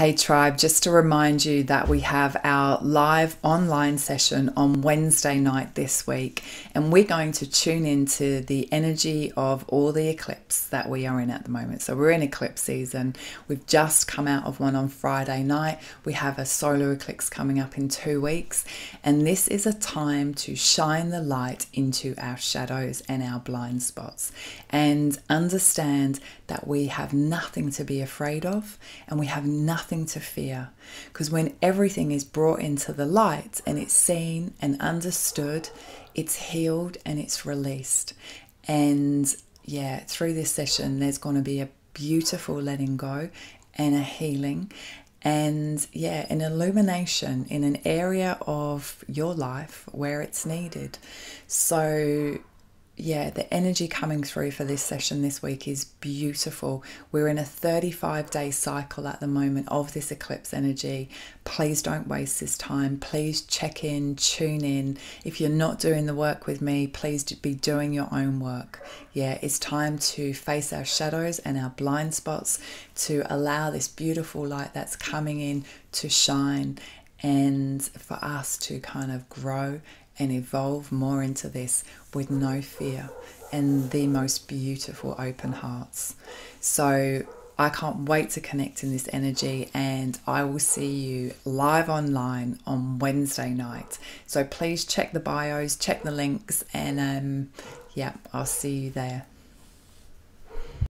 Hey, tribe, just to remind you that we have our live online session on Wednesday night this week, and we're going to tune into the energy of all the eclipse that we are in at the moment. So, we're in eclipse season. We've just come out of one on Friday night. We have a solar eclipse coming up in two weeks, and this is a time to shine the light into our shadows and our blind spots and understand that we have nothing to be afraid of and we have nothing to fear. Because when everything is brought into the light and it's seen and understood, it's healed and it's released. And yeah, through this session, there's going to be a beautiful letting go and a healing and yeah, an illumination in an area of your life where it's needed. So yeah, the energy coming through for this session this week is beautiful. We're in a 35 day cycle at the moment of this eclipse energy. Please don't waste this time. Please check in, tune in. If you're not doing the work with me, please be doing your own work. Yeah, it's time to face our shadows and our blind spots to allow this beautiful light that's coming in to shine and for us to kind of grow and evolve more into this with no fear and the most beautiful open hearts. So I can't wait to connect in this energy, and I will see you live online on Wednesday night. So please check the bios, check the links, and um, yeah, I'll see you there.